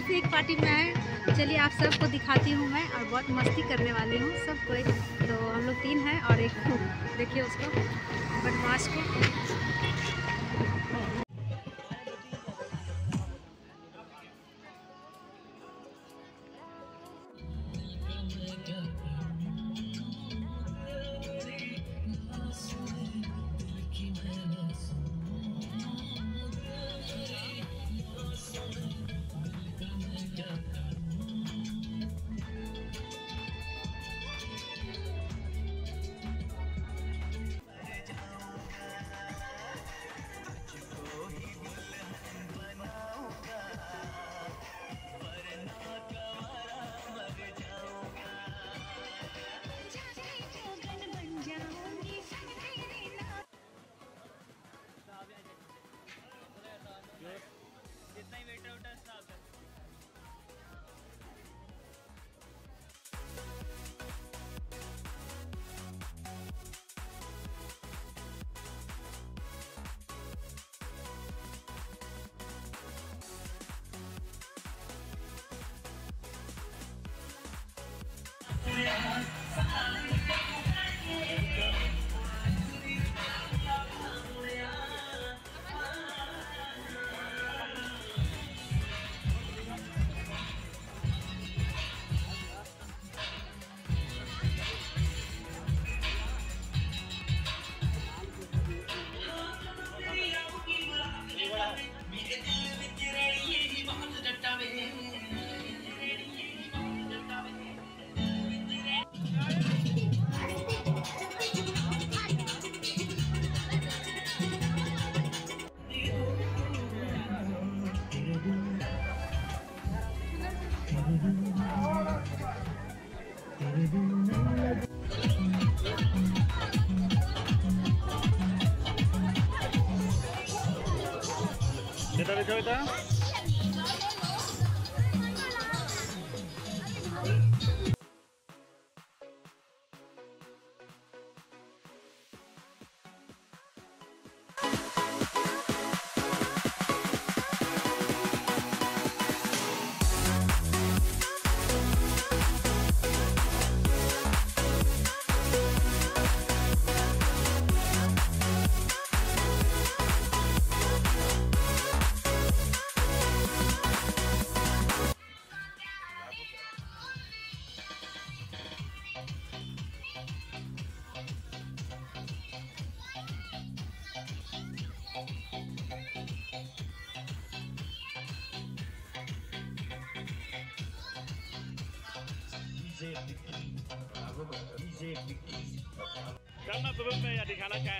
भी एक पार्टी में आए। चलिए आप सबको दिखाती हूँ मैं और बहुत मस्ती करने वाली हूँ सब कोई। तो हम लोग तीन हैं और एक देखिए उसको, बदमाश को। এটা দিতে Come up with me at the Kalaka.